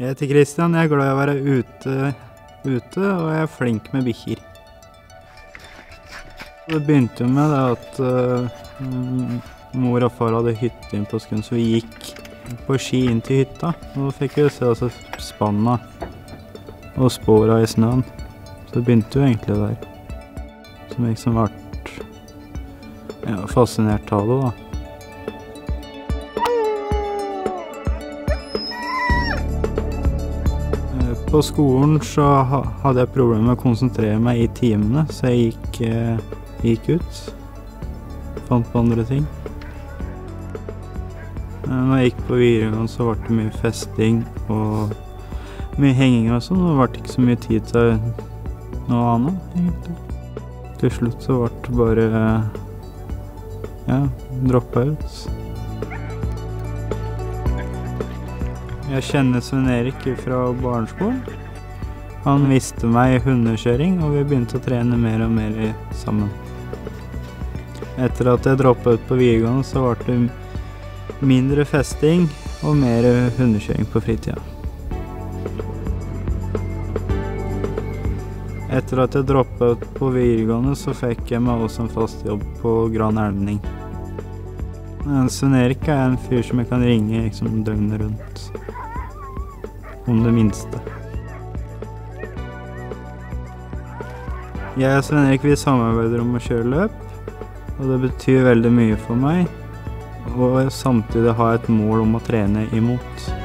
Jeg heter Christian. Jeg er glad i å være ute, ute og jeg er flink med bikkjer. Det begynte jo med det at uh, mor og far hadde hytte inn på Skund, så vi gikk på ski inn til hytta. Og da fikk vi se altså spanna og spora i snøen. Så det begynte jo egentlig der. Som liksom ble ja, fascinert av det, da. På skolen så hadde jeg problemer med å konsentrere meg i timene, så jeg gikk, eh, gikk ut. Fant på andre ting. Eh, når jeg gikk på videregående, så ble det mye festing og mye henging og sånn. Det ble ikke så mye tid til noe annet, egentlig. Til slutt så ble det bare ja, droppa ut. Jeg kjenner Svein Erik fra barneskolen. Han viste meg hundekjøring, og vi begynte å trene mer og mer sammen. Etter at jeg droppa ut på videregående, så ble det mindre festing og mer hundekjøring på fritida. Etter at jeg droppa ut på videregående, så fikk jeg meg også en fast jobb på Gran Elvning. Svein Erik er en fyr som jeg kan ringe liksom, døgnet rundt om det minste. Jeg og Sven-Erik vi samarbeider om å kjøre løp, og det betyr veldig mye for meg. Og samtidig ha et mål om å trene imot.